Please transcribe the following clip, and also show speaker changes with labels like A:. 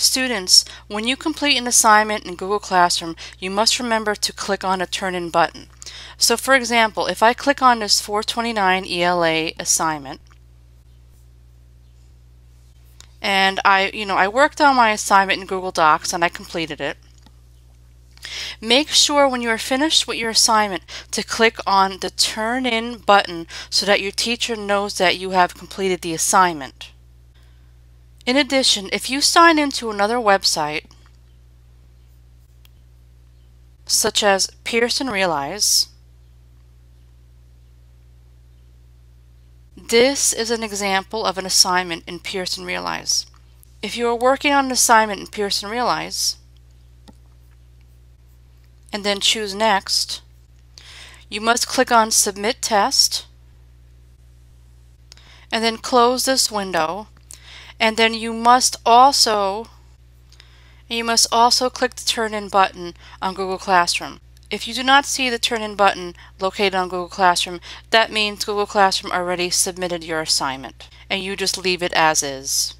A: Students, when you complete an assignment in Google Classroom, you must remember to click on a Turn In button. So for example, if I click on this 429 ELA assignment, and I, you know, I worked on my assignment in Google Docs and I completed it. Make sure when you are finished with your assignment to click on the Turn In button so that your teacher knows that you have completed the assignment. In addition, if you sign into another website, such as Pearson Realize, this is an example of an assignment in Pearson Realize. If you are working on an assignment in Pearson Realize, and then choose Next, you must click on Submit Test, and then close this window and then you must also you must also click the turn in button on Google Classroom. If you do not see the turn in button located on Google Classroom, that means Google Classroom already submitted your assignment and you just leave it as is.